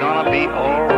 gonna be alright.